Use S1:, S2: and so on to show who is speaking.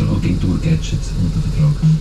S1: persoon ook in Tourkett zit
S2: om te vertrokken.